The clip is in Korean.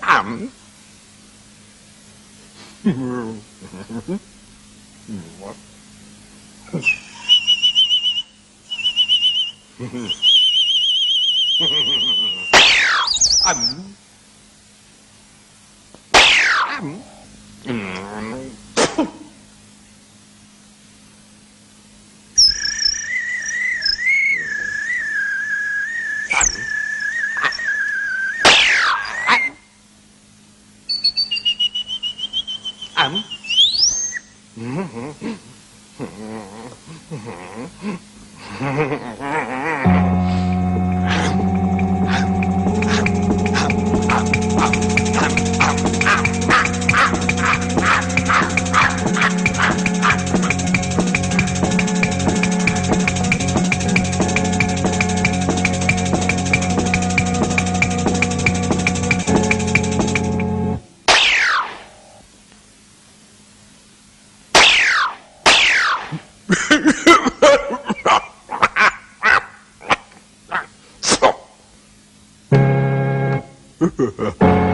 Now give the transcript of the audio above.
암. 암. Ừ, ẩm. Mm-hmm. so.